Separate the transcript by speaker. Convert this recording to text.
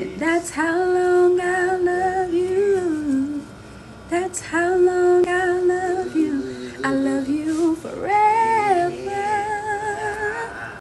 Speaker 1: And that's how long I love you. That's how long I love you. I love you forever.